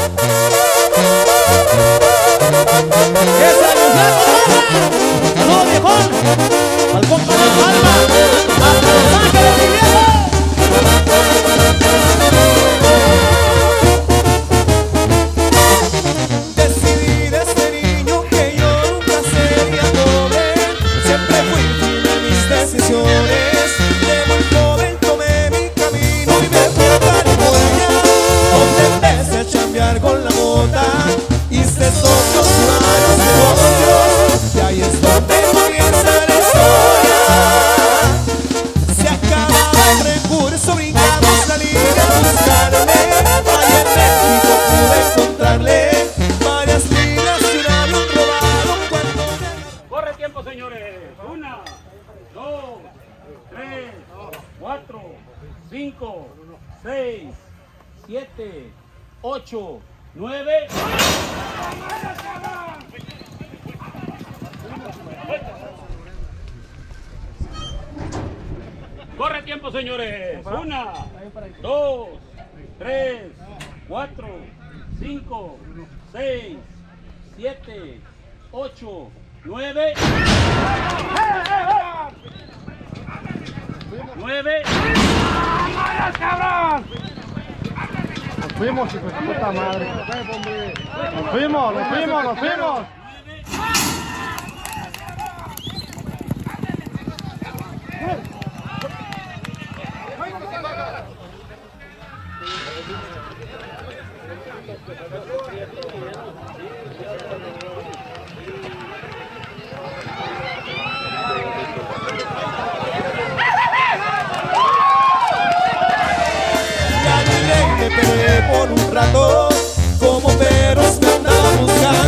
Thank you. Una, dos, tres, cuatro, cinco, seis, siete, ocho, nueve. Corre tiempo, señores. Una, dos, tres, cuatro, cinco, seis, siete, ocho, 9. 9. ¡Vámonos, cabrón! Nos fuimos, hijo de puta madre. Nos fuimos, nos fuimos, nos fuimos. Thank you. me peleé por un rato, como perros me andan buscando.